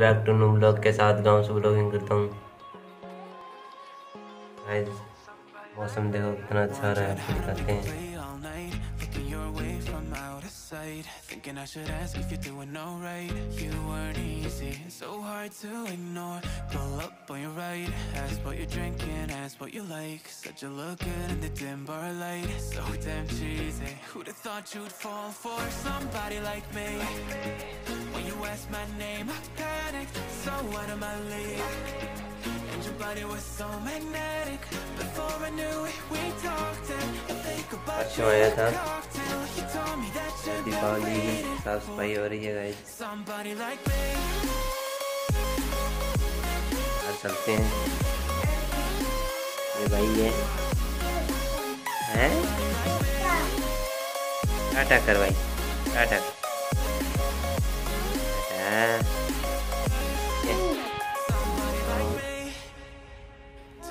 Back to new blog के साथ गाँव से ब्लॉगिंग करता हूँ मौसम देखो कितना अच्छा रहा है आपको दिखाते हैं thought you'd fall for somebody like me you asked my name, I panicked, so out of my league And your body was so magnetic Before I knew it, we talked and I think about you cocktail You told me that you've been waiting साफ सफाई हो रही है guys Somebody like me आज चलते हैं ये भाई है हैं टाटा कर भाई टाटा टाटा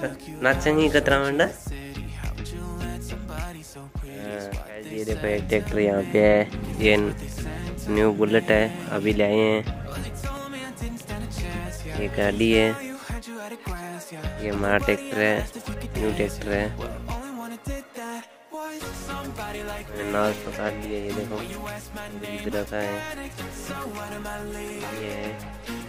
नाचेंगे कतरा मंडा ये देखो, एक ट्रैक्टर यहाँ पे है। ये न्यू बुलेट है, अभी ले आए हैं। ये गाड़ी है। ये हमारा ट्रैक्टर है न्यू ट्रैक्टर है। नाज तो काट लिया, ये देखो रखा है। ये है।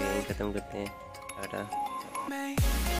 तो यहीं ख़त्म करते हैं टाटा।